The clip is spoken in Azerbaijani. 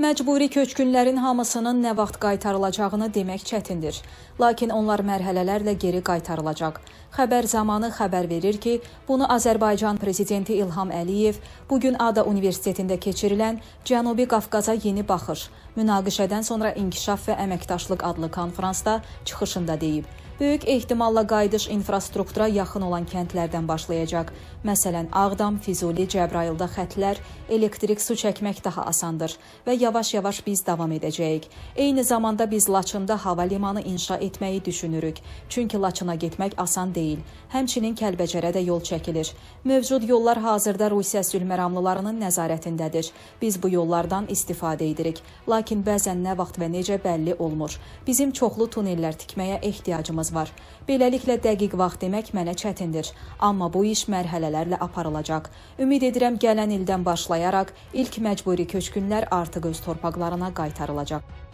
Məcburi köçkünlərin hamısının nə vaxt qaytarılacağını demək çətindir. Lakin onlar mərhələlərlə geri qaytarılacaq. Xəbər zamanı xəbər verir ki, bunu Azərbaycan prezidenti İlham Əliyev bu gün Ada Universitetində keçirilən Cənubi Qafqaza yeni baxış, münaqişədən sonra inkişaf və əməkdaşlıq adlı konfransda çıxışında deyib. Böyük ehtimalla qayıdış infrastruktura yaxın olan kəndlərdən başlayacaq. Məsələn, Ağdam, Füzuli, Cəbrayılda xətlər, elektrik su çəkmək daha asandır və yavaş-yavaş biz davam edəcəyik. Eyni zamanda biz Laçında hava limanı inşa etməyi düşünürük. Çünki Laçına getmək asan deyil. Həmçinin Kəlbəcərə də yol çəkilir. Mövcud yollar hazırda Rusiya sülhməramlılarının nəzarətindədir. Biz bu yollardan istifadə edirik. Lakin bəzən nə vaxt və necə bəlli olmur. Bizim çoxlu tunellər tikməyə ehtiyacımız var. Beləliklə dəqiq vaxt demək mənə çətindir, amma bu iş mərhələlərlə aparılacaq. Ümid edirəm gələn ildən başlayaraq ilk məcburi köçkünlər artıq öz torpaqlarına qaytarılacaq.